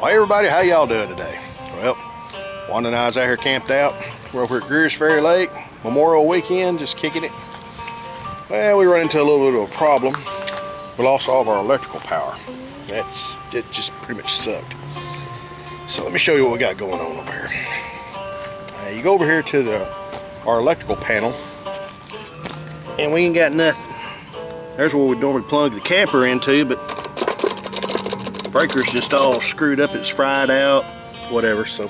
Well, everybody, how y'all doing today? Well, Wanda and I I's out here camped out. We're over at Greers Ferry Lake, Memorial Weekend, just kicking it. Well, we run into a little bit of a problem. We lost all of our electrical power. That's, it just pretty much sucked. So let me show you what we got going on over here. Uh, you go over here to the our electrical panel, and we ain't got nothing. There's where we normally plug the camper into, but breaker's just all screwed up, it's fried out, whatever. So,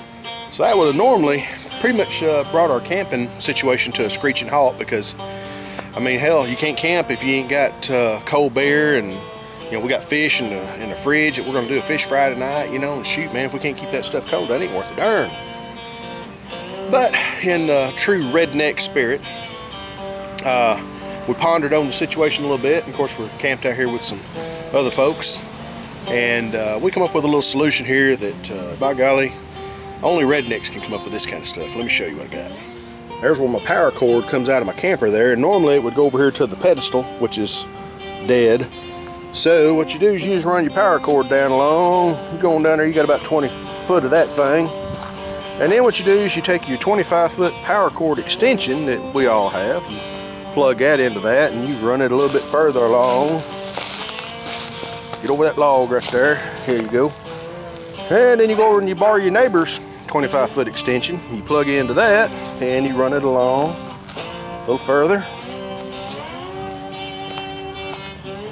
so that would have normally pretty much uh, brought our camping situation to a screeching halt because, I mean, hell, you can't camp if you ain't got uh, cold beer and you know, we got fish in the in the fridge that we're gonna do a fish fry tonight, you know, and shoot, man, if we can't keep that stuff cold, that ain't worth a darn. But in uh, true redneck spirit, uh, we pondered on the situation a little bit. Of course, we're camped out here with some other folks, and uh, we come up with a little solution here that, uh, by golly, only rednecks can come up with this kind of stuff. Let me show you what I got. There's where my power cord comes out of my camper there. And normally it would go over here to the pedestal, which is dead. So what you do is you just run your power cord down along. You're going down there, you got about 20 foot of that thing. And then what you do is you take your 25 foot power cord extension that we all have, plug that into that and you run it a little bit further along. Get over that log right there. Here you go. And then you go over and you borrow your neighbor's 25 foot extension. You plug into that and you run it along a little further.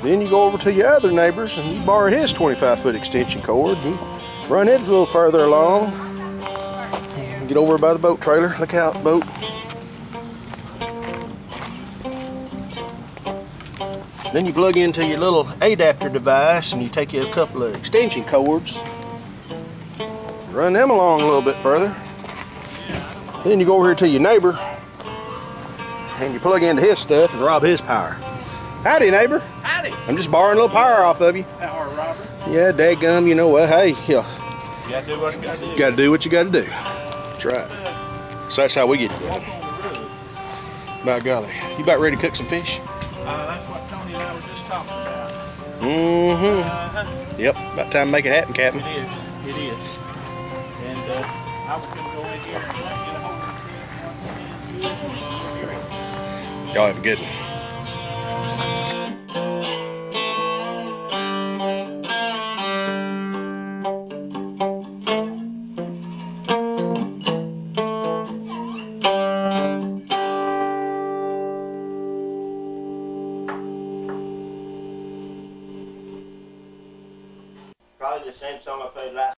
Then you go over to your other neighbors and you borrow his 25 foot extension cord. You run it a little further along. Get over by the boat trailer. Look out, boat. Then you plug into your little adapter device and you take you a couple of extension cords. Run them along a little bit further. Then you go over here to your neighbor and you plug into his stuff and rob his power. Howdy, neighbor. Howdy. I'm just borrowing a little power off of you. Power Robert. Yeah, dadgum, you know what? Hey, yeah, You gotta do what you gotta do. gotta do what you gotta do. That's right. So that's how we get together. By golly. You about ready to cook some fish? Uh, that's what Tony and I were just talking about. Mm-hmm. Uh-huh. Yep, about time to make it happen, Captain. It is. It is. And uh, I was gonna go in here and get a hold of. Y'all have a good one. Probably the same song I played last